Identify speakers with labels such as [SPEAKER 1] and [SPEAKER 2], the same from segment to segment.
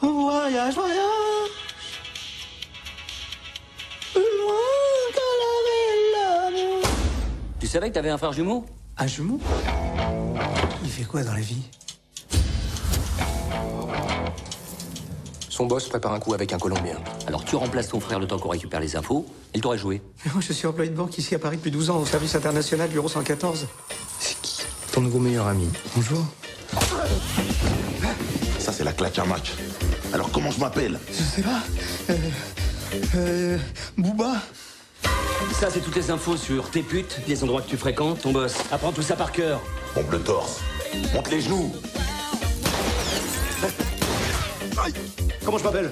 [SPEAKER 1] rien. Plus loin que la ville.
[SPEAKER 2] Tu savais que t'avais un frère jumeau?
[SPEAKER 1] Un jumeau? Il fait quoi dans la vie?
[SPEAKER 3] Son boss prépare un coup avec un Colombien.
[SPEAKER 2] Alors tu remplaces ton frère le temps qu'on récupère les infos, il t'aurait joué.
[SPEAKER 1] Mais moi, je suis employé de banque ici à Paris depuis 12 ans, au service international, bureau 114.
[SPEAKER 3] C'est qui? Ton nouveau meilleur ami.
[SPEAKER 1] Bonjour.
[SPEAKER 4] C'est la claque à match. Alors, comment je m'appelle
[SPEAKER 1] Je sais pas. Euh. Euh. Booba
[SPEAKER 2] Ça, c'est toutes les infos sur tes putes, les endroits que tu fréquentes, ton boss. Apprends tout ça par cœur.
[SPEAKER 4] Pompe le torse. Monte les genoux.
[SPEAKER 5] Comment je m'appelle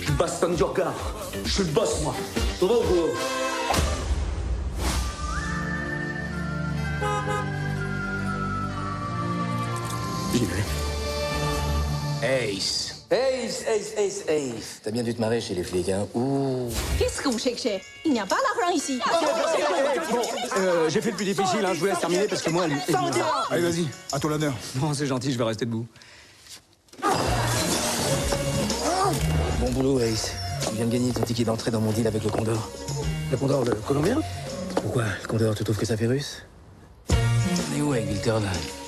[SPEAKER 5] Je suis Baston Djorka. Je suis le boss, moi. Ça va ou quoi
[SPEAKER 3] J'y vais.
[SPEAKER 2] Ace. Ace, Ace, Ace, Ace. T'as bien dû te marrer chez les flics, hein Ouh.
[SPEAKER 6] Qu'est-ce que vous cherchez? Il n'y a pas d'argent ici.
[SPEAKER 5] Euh, J'ai fait le plus difficile, hein. je vous laisse terminer parce que moi, lui.
[SPEAKER 7] Allez, vas-y, à toi l'honneur.
[SPEAKER 5] Non, c'est gentil, je vais rester debout.
[SPEAKER 3] Bon boulot, Ace. Tu viens de gagner ton ticket d'entrée dans mon deal avec le Condor. Le Condor, le Colombien? Pourquoi Le Condor, tu trouves que ça fait russe? On est où avec Wilton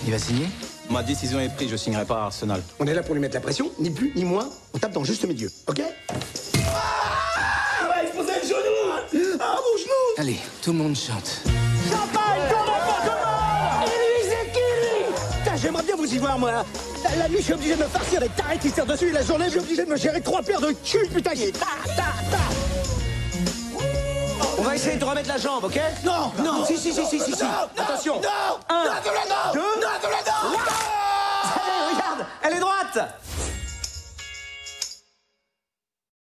[SPEAKER 3] Il va signer?
[SPEAKER 7] Ma décision est prise, je signerai pas à Arsenal.
[SPEAKER 8] On est là pour lui mettre la pression, ni plus ni moins. On tape dans juste milieu, ok Ah Ouais, exposer le genou Ah, mon genou
[SPEAKER 3] Allez, tout le monde chante.
[SPEAKER 8] Champagne, comment Et lui, c'est qui, lui Putain, J'aimerais bien vous y voir, moi. La, la nuit, je suis obligé de me farcir des tarés qui se tirent dessus, et la journée, je suis obligé de me gérer trois paires de culs, putain, qui est ta, ta, ta
[SPEAKER 5] On va essayer de remettre la jambe, ok?
[SPEAKER 8] Non, non
[SPEAKER 5] Si, si, si, si, si, si. Attention
[SPEAKER 8] Non
[SPEAKER 5] Un.
[SPEAKER 8] Non,